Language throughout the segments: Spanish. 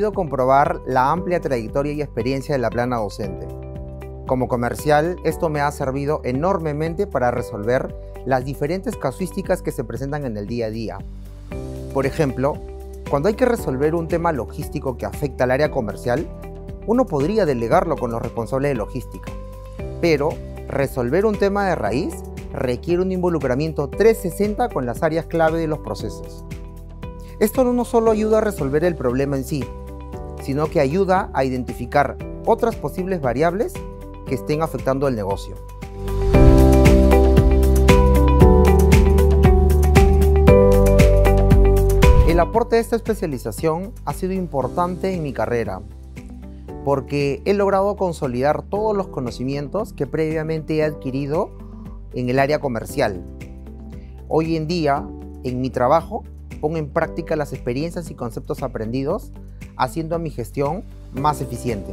podido comprobar la amplia trayectoria y experiencia de la plana docente. Como comercial, esto me ha servido enormemente para resolver las diferentes casuísticas que se presentan en el día a día. Por ejemplo, cuando hay que resolver un tema logístico que afecta al área comercial, uno podría delegarlo con los responsables de logística. Pero resolver un tema de raíz requiere un involucramiento 360 con las áreas clave de los procesos. Esto no solo ayuda a resolver el problema en sí, sino que ayuda a identificar otras posibles variables que estén afectando el negocio. El aporte de esta especialización ha sido importante en mi carrera, porque he logrado consolidar todos los conocimientos que previamente he adquirido en el área comercial. Hoy en día, en mi trabajo, pongo en práctica las experiencias y conceptos aprendidos, haciendo mi gestión más eficiente.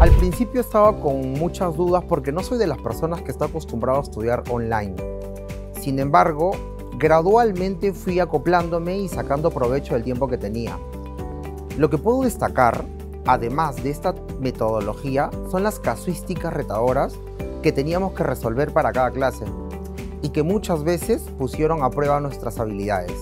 Al principio estaba con muchas dudas porque no soy de las personas que está acostumbrado a estudiar online. Sin embargo, gradualmente fui acoplándome y sacando provecho del tiempo que tenía. Lo que puedo destacar, además de esta metodología, son las casuísticas retadoras que teníamos que resolver para cada clase y que muchas veces pusieron a prueba nuestras habilidades.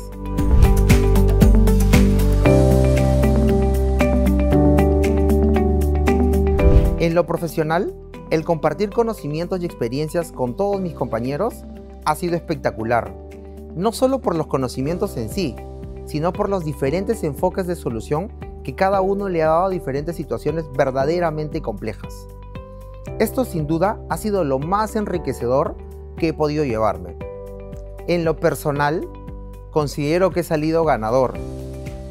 En lo profesional, el compartir conocimientos y experiencias con todos mis compañeros ha sido espectacular, no solo por los conocimientos en sí, sino por los diferentes enfoques de solución que cada uno le ha dado a diferentes situaciones verdaderamente complejas. Esto sin duda ha sido lo más enriquecedor que he podido llevarme. En lo personal, considero que he salido ganador,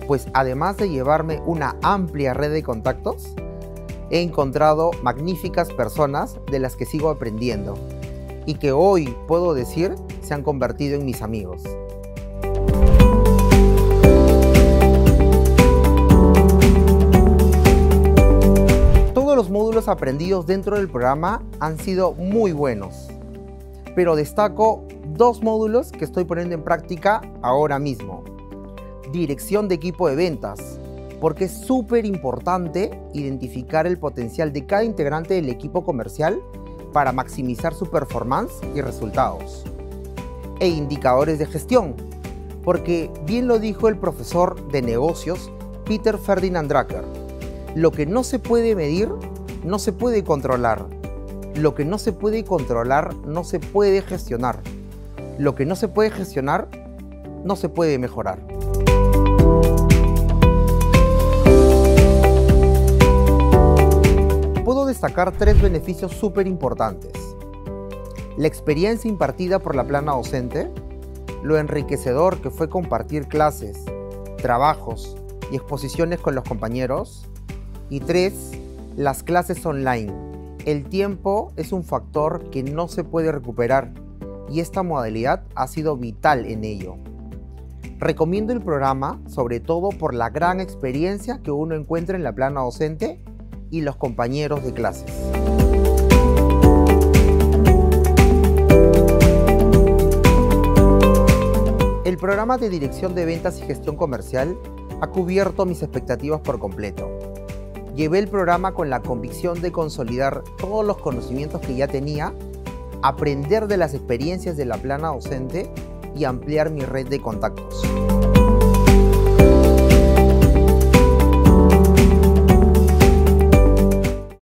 pues además de llevarme una amplia red de contactos, he encontrado magníficas personas de las que sigo aprendiendo y que hoy puedo decir se han convertido en mis amigos. los módulos aprendidos dentro del programa han sido muy buenos, pero destaco dos módulos que estoy poniendo en práctica ahora mismo. Dirección de equipo de ventas, porque es súper importante identificar el potencial de cada integrante del equipo comercial para maximizar su performance y resultados. E indicadores de gestión, porque bien lo dijo el profesor de negocios Peter Ferdinand Drucker, lo que no se puede medir, no se puede controlar. Lo que no se puede controlar, no se puede gestionar. Lo que no se puede gestionar, no se puede mejorar. Puedo destacar tres beneficios súper importantes. La experiencia impartida por la plana docente, lo enriquecedor que fue compartir clases, trabajos y exposiciones con los compañeros, y tres, las clases online. El tiempo es un factor que no se puede recuperar y esta modalidad ha sido vital en ello. Recomiendo el programa sobre todo por la gran experiencia que uno encuentra en la plana docente y los compañeros de clases. El programa de Dirección de Ventas y Gestión Comercial ha cubierto mis expectativas por completo llevé el programa con la convicción de consolidar todos los conocimientos que ya tenía, aprender de las experiencias de la plana docente y ampliar mi red de contactos.